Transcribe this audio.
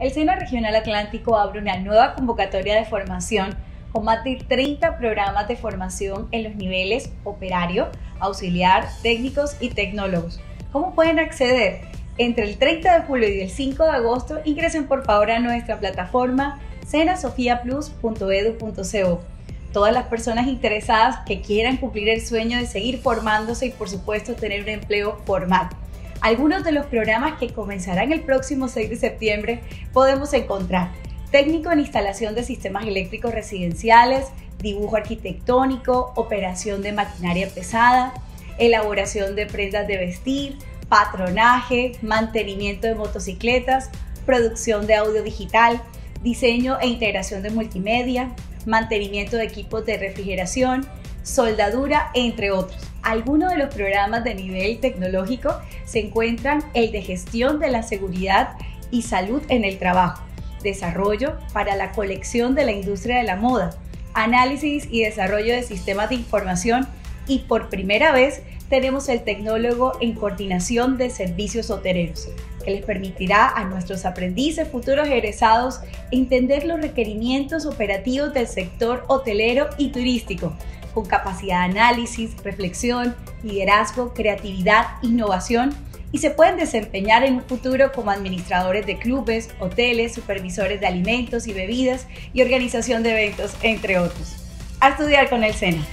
el SENA Regional Atlántico abre una nueva convocatoria de formación con más de 30 programas de formación en los niveles operario, auxiliar, técnicos y tecnólogos. ¿Cómo pueden acceder? Entre el 30 de julio y el 5 de agosto ingresen por favor a nuestra plataforma senasofiaplus.edu.co. Todas las personas interesadas que quieran cumplir el sueño de seguir formándose y por supuesto tener un empleo formal. Algunos de los programas que comenzarán el próximo 6 de septiembre podemos encontrar técnico en instalación de sistemas eléctricos residenciales, dibujo arquitectónico, operación de maquinaria pesada, elaboración de prendas de vestir, patronaje, mantenimiento de motocicletas, producción de audio digital, diseño e integración de multimedia, mantenimiento de equipos de refrigeración, soldadura, entre otros. Algunos de los programas de nivel tecnológico se encuentran el de gestión de la seguridad y salud en el trabajo, desarrollo para la colección de la industria de la moda, análisis y desarrollo de sistemas de información y por primera vez tenemos el tecnólogo en coordinación de servicios hoteleros, que les permitirá a nuestros aprendices futuros egresados entender los requerimientos operativos del sector hotelero y turístico, con capacidad de análisis, reflexión, liderazgo, creatividad, innovación y se pueden desempeñar en un futuro como administradores de clubes, hoteles, supervisores de alimentos y bebidas y organización de eventos, entre otros. A estudiar con el SENA.